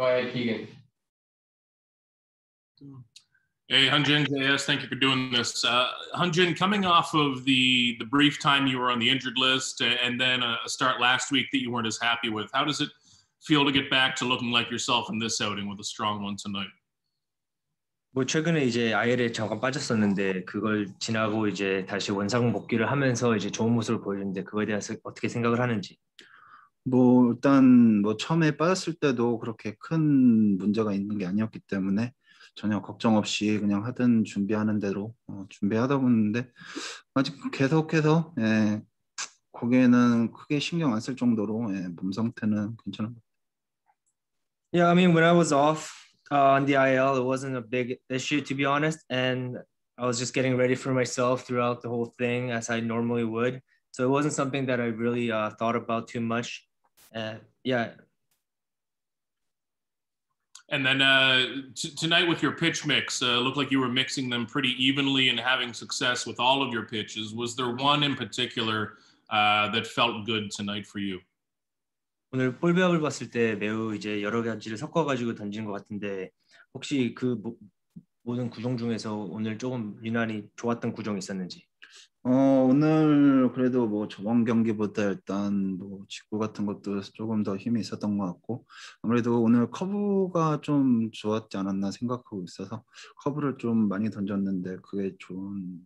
Go ahead, Keegan. Hey, Hunjin, JS, thank you for doing this. Uh, Hunjin, coming off of the the brief time you were on the injured list and then a start last week that you weren't as happy with, how does it feel to get back to looking like yourself in this outing with a strong one tonight? 뭐 최근에 이제 IL에 잠깐 빠졌었는데 그걸 지나고 이제 다시 원상 복귀를 하면서 이제 좋은 모습을 보여줬는데 그거에 대해서 어떻게 생각을 하는지. 뭐 일단 뭐 처음에 빠졌을 때도 그렇게 큰 문제가 있는 게 아니었기 때문에 전혀 걱정 없이 그냥 하든 준비하는 대로 어, 준비하다 보는데 아직 계속해서 예, 거기에는 크게 신경 안 쓸 정도로 예, 몸 상태는 괜찮은 것 같아요. Yeah, I mean when I was off uh, on the IL, it wasn't a big issue to be honest, and I was just getting ready for myself throughout the whole thing as I normally would. So it wasn't something that I really uh, thought about too much. Uh, yeah, And then uh, t- tonight with your pitch mix, uh, looked like you were mixing them pretty evenly and having success with all of your pitches. Was there one in particular uh, that felt good tonight for you? 오늘 볼 배합을 봤을 때 매우 이제 여러 가지를 섞어가지고 던진 것 같은데 혹시 그 모, 모든 구종 중에서 오늘 조금 유난히 좋았던 구종이 있었는지? 어, 오늘 그래도 뭐 저번 경기보다 일단 뭐 직구 같은 것도 조금 더 힘이 있었던 것 같고 아무래도 오늘 커브가 좀 좋았지 않았나 생각하고 있어서 커브를 좀 많이 던졌는데 그게 좋은.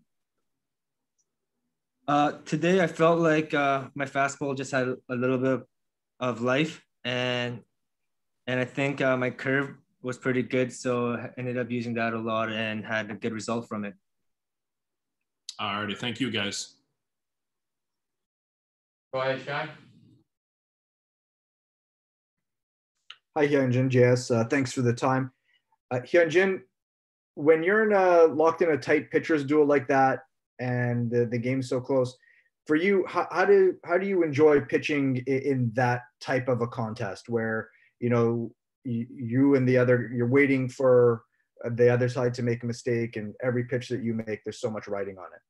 Uh, today I felt like uh, my fastball just had a little bit of life and and I think uh, my curve was pretty good so I ended up using that a lot and had a good result from it. Alrighty, thank you guys. Go ahead, Shy. Hi, Hyunjin. JS, uh, thanks for the time. Uh, Hyunjin, when you're in a locked in a tight pitchers duel like that, and the, the game's so close, for you, how, how do how do you enjoy pitching in, in that type of a contest where you know you, you and the other you're waiting for the other side to make a mistake, and every pitch that you make, there's so much riding on it.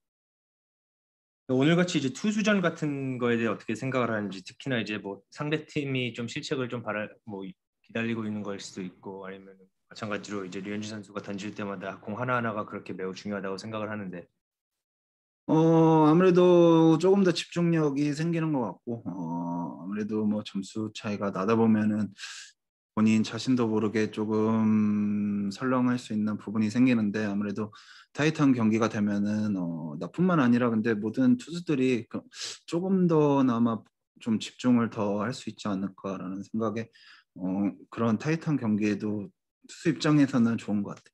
오늘 같이 이제 투수전 같은 거에 대해 어떻게 생각을 하는지 특히나 이제 뭐 상대 팀이 좀 실책을 좀 바라 뭐 기다리고 있는 걸 수도 있고 아니면 마찬가지로 이제 류현진 선수가 던질 때마다 공 하나 하나가 그렇게 매우 중요하다고 생각을 하는데. 어 아무래도 조금 더 집중력이 생기는 것 같고 어 아무래도 뭐 점수 차이가 나다 보면은 본인 자신도 모르게 조금 설렁할 수 있는 부분이 생기는데 아무래도 타이트한 경기가 되면은 어, 나뿐만 아니라 근데 모든 투수들이 조금 더나마 좀 집중을 더 할 수 있지 않을까라는 생각에 어, 그런 타이트한 경기에도 투수 입장에서는 좋은 것 같아요.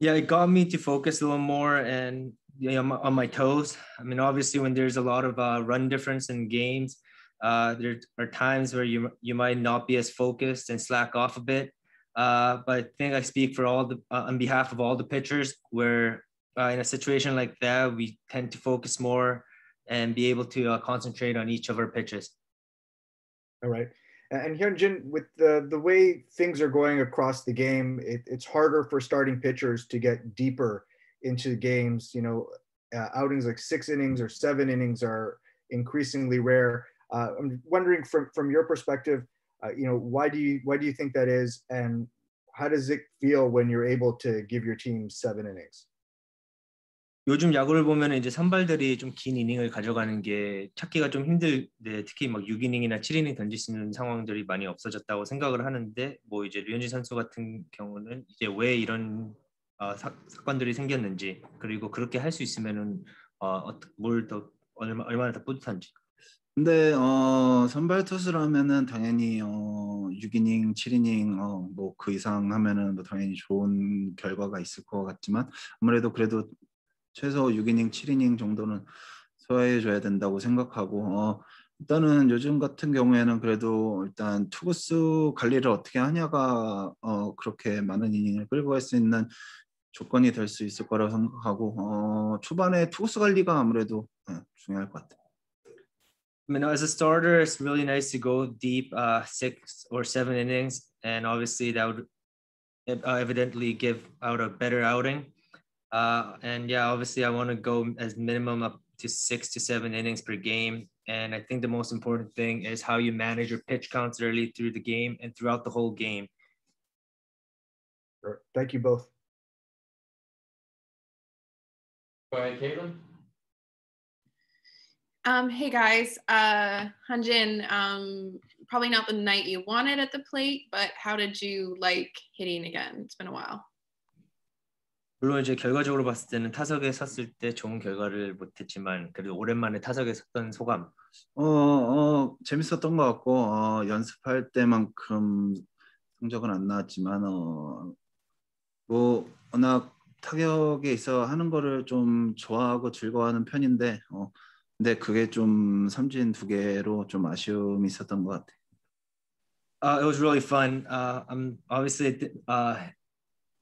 Yeah, it got me to focus a little more and you know, on my toes. I mean, obviously, when there's a lot of uh, run difference in games, uh, there are times where you you might not be as focused and slack off a bit. Uh, but I think I speak for all the uh, on behalf of all the pitchers. Where uh, in a situation like that, we tend to focus more and be able to uh, concentrate on each of our pitches. All right. And here, Jin, with the the way things are going across the game, it, it's harder for starting pitchers to get deeper into games. You know, uh, outings like six innings or seven innings are increasingly rare. Uh, I'm wondering from from your perspective, uh, you know, why do you why do you think that is, and how does it feel when you're able to give your team seven innings? 요즘 야구를 보면 이제 선발들이 좀 긴 이닝을 가져가는 게 찾기가 좀 힘들데 특히 막 6이닝이나 7이닝 던질 수 있는 상황들이 많이 없어졌다고 생각을 하는데 뭐 이제 류현진 선수 같은 경우는 이제 왜 이런 어, 사, 사건들이 생겼는지 그리고 그렇게 할 수 있으면은 어, 뭘더 얼마, 얼마나 더 뿌듯한지 근데 어, 선발 투수라면은 당연히 어, 6이닝, 7이닝 어, 뭐 그 이상 하면은 뭐 당연히 좋은 결과가 있을 것 같지만 아무래도 그래도 최소 6이닝, 7이닝 정도는 소화해 줘야 된다고 생각하고 어, 일단은 요즘 같은 경우에는 그래도 일단 투구수 관리를 어떻게 하냐가 어, 그렇게 많은 이닝을 끌고 갈 수 있는 조건이 될 수 있을 거라고 생각하고 어, 초반에 투구수 관리가 아무래도 네, 중요할 것 같아요. I know, as a starter, it's really nice to go deep, uh, six or seven innings, and obviously that would uh, evidently give out a better outing. Uh, and yeah, obviously I want to go as minimum up to six to seven innings per game. And I think the most important thing is how you manage your pitch counts early through the game and throughout the whole game. Sure. Thank you both. Go ahead, Caitlin. Um, hey guys, uh, Hanjin, um, probably not the night you wanted at the plate, but how did you like hitting again? It's been a while. 물론 이제 결과적으로 봤을 때는 타석에 섰을 때 좋은 결과를 못했지만 그래도 오랜만에 타석에 섰던 소감. 어, 어 재밌었던 것 같고 어, 연습할 때만큼 성적은 안 나왔지만 어, 뭐 워낙 타격에 있어 하는 거를 좀 좋아하고 즐거워하는 편인데 어, 근데 그게 좀 삼진 두 개로 좀 아쉬움이 있었던 것 같아. Uh, it was really fun. Uh, I'm obviously uh,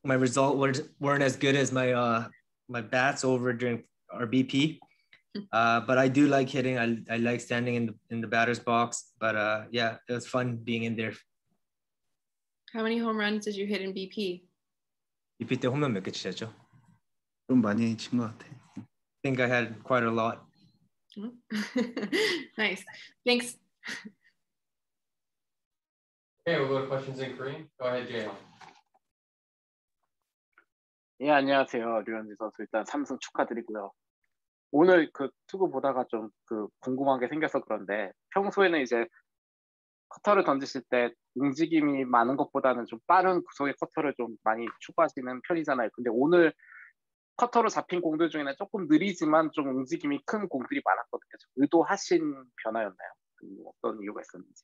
my result weren't, weren't as good as my uh, my bats over during our BP. Uh, but I do like hitting. I, I like standing in the in the batter's box. But uh, yeah, it was fun being in there. How many home runs did you hit in BP? BP 때 홈런 몇개 치셨죠? 좀 많이 친 것 같아. I think I had quite a lot. nice. Thanks. Okay, we'll go to questions in Korean. Go ahead, Jay. 예, 안녕하세요. 류현진 선수. 일단 삼승 축하드리고요. 오늘 그 투구 보다가 좀 그 궁금한 게 생겨서 그런데 평소에는 이제 커터를 던지실 때 움직임이 많은 것보다는 좀 빠른 구속의 커터를 좀 많이 추구하시는 편이잖아요. 근데 오늘 커터로 잡힌 공들 중에는 조금 느리지만 좀 움직임이 큰 공들이 많았거든요. 의도하신 변화였나요? 어떤 이유가 있었는지.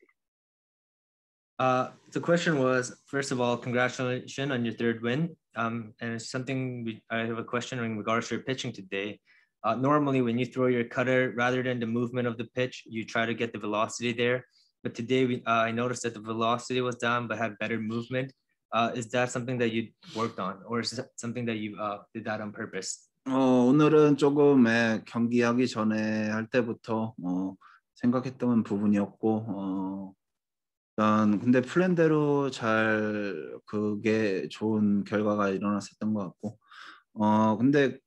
Uh, the question was first of all, congratulations on your third win. Um, and it's something we, I have a question in regards to your pitching today. Uh, normally, when you throw your cutter, rather than the movement of the pitch, you try to get the velocity there. But today, we, uh, I noticed that the velocity was down, but had better movement. Uh, is that something that you worked on, or is that something that you uh, did that on purpose? 어, 오늘은 조금 에, 경기하기 전에 할 때부터 어, 생각했던 부분이었고 어, 일단 근데 플랜대로 잘 그게 좋은 결과가 일어났었던 것 같고 어 근데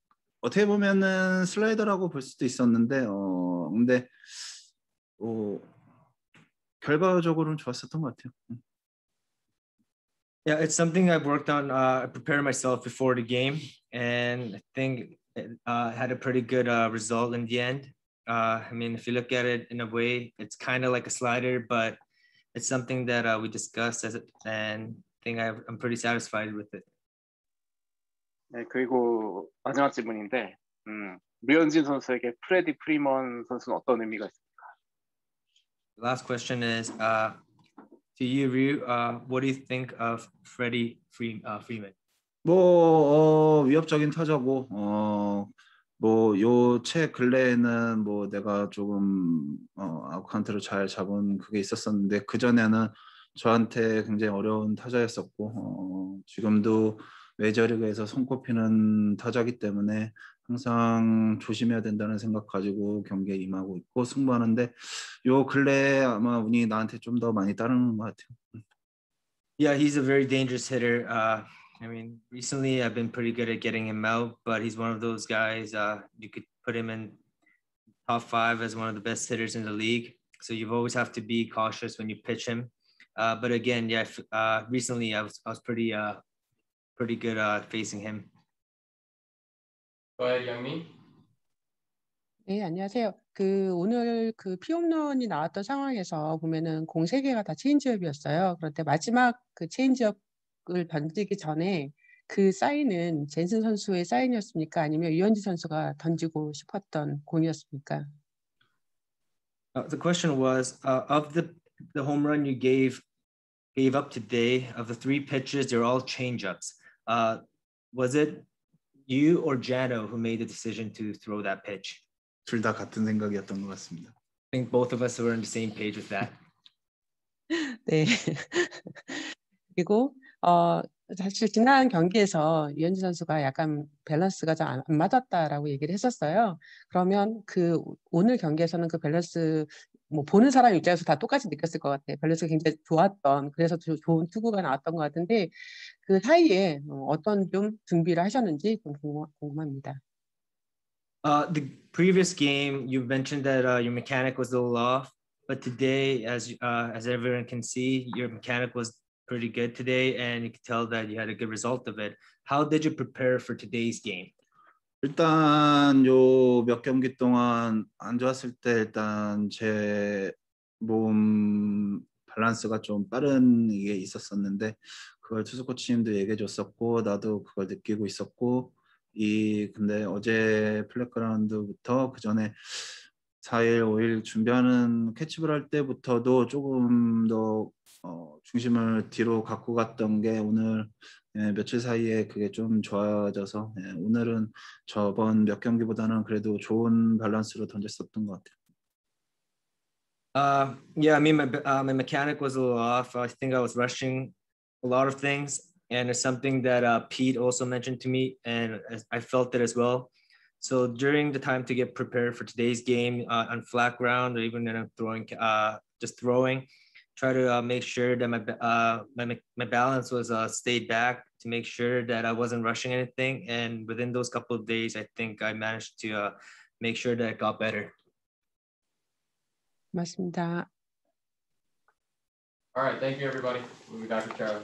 어떻게 보면은 슬라이더라고 볼 수도 있었는데 어 근데 어 결과적으로는 좋았었던 것 같아요. Yeah, it's something I've worked on. Uh, I prepared myself before the game, and I think it uh, had a pretty good uh, result in the end. Uh, I mean, if you look at it in a way, it's kind of like a slider, but it's something that uh, we discussed as it, and I think I, I'm pretty satisfied with it. 네, 그리고 마지막 질문인데, 음, 류현진 선수에게 프레디 프리먼 선수는 어떤 의미가 있습니까? The last question is, uh, to you, Ryu, uh, what do you think of Freddie uh, Freeman? 뭐 어, 위협적인 타자고 어, 뭐 요 최근래에는 뭐 내가 조금 어, 아웃카운트를 잘 잡은 그게 있었었는데 그 전에는 저한테 굉장히 어려운 타자였었고 어, 지금도 메이저리그에서 손꼽히는 타자기 때문에 항상 조심해야 된다는 생각 가지고 경기에 임하고 있고 승부하는데 요 근래 아마 운이 나한테 좀 더 많이 따르는 것 같아요. Yeah, he's a very dangerous hitter. Uh, I mean, recently I've been pretty good at getting him out, but he's one of those guys. Uh, you could put him in top five as one of the best hitters in the league. So you always have to be cautious when you pitch him. Uh, but again, yeah, uh, recently I was I was pretty uh, pretty good uh, facing him. Go ahead, Youngmin. 네, 안녕하세요. 그 오늘 그 피홈런이 나왔던 상황에서 보면은 공 세 개가 다 체인지업이었어요. 그런데 마지막 그 체인지업을 던지기 전에 그 사인은 젠슨 선수의 사인이었습니까? 아니면 유현지 선수가 던지고 싶었던 공이었습니까? Uh, the question was uh, of the the home run you gave gave up today of the three pitches they're all changeups. Uh, was it you or Jano who made the decision to throw that pitch? 둘 다 같은 생각이었던 것 같습니다. I think both of us were on the same page with that. 네. 그리고 어 사실 지난 경기에서 유현진 선수가 약간 밸런스가 좀안 맞았다라고 얘기를 했었어요. 그러면 그 오늘 경기에서는 그 밸런스 뭐 보는 사람 입장에서 다 똑같이 느꼈을 것 같아요. 밸런스가 굉장히 좋았던 그래서 좋은 투구가 나왔던 것 같은데 그 사이에 어떤 좀 준비를 하셨는지 좀 궁금합니다. Uh, the previous game, you mentioned that uh, your mechanic was a little off, but today, as uh, as everyone can see, your mechanic was pretty good today, and you can tell that you had a good result of it. How did you prepare for today's game? 일단 요 몇 경기 동안 안 좋았을 때 일단 제 몸 밸런스가 좀 빠른 이게 있었었는데 그걸 투수 코치님도 얘기해 줬었고 나도 그걸 느끼고 있었고 이 근데 어제 flat ground부터 그 전에 4일, 5일 준비하는 캐치볼 할 때부터도 조금 더 어, 중심을 뒤로 갖고 갔던 게 오늘 예, 며칠 사이에 그게 좀 좋아져서 예, 오늘은 저번 몇 경기보다는 그래도 좋은 밸런스로 던졌었던 것 같아요. Uh, yeah, I mean, my uh, my mechanic was a little off. I think I was rushing a lot of things, and it's something that uh, Pete also mentioned to me, and I felt it as well. So during the time to get prepared for today's game uh, on flat ground or even in throwing, uh, just throwing, try to uh, make sure that my uh, my my balance was uh, stayed back to make sure that I wasn't rushing anything. And within those couple of days, I think I managed to uh, make sure that it got better. 맞습니다. All right, thank you, everybody. We got Charlie.